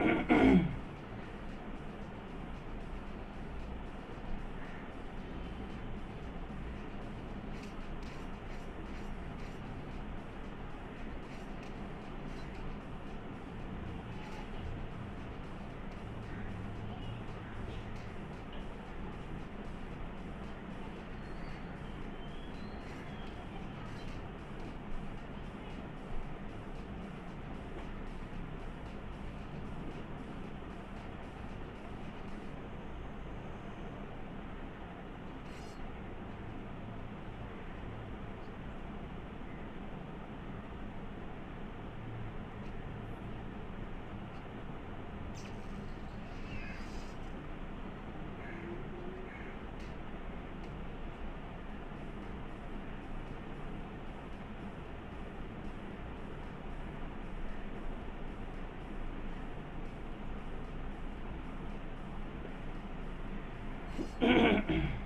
Mm-hmm. Mm-hmm.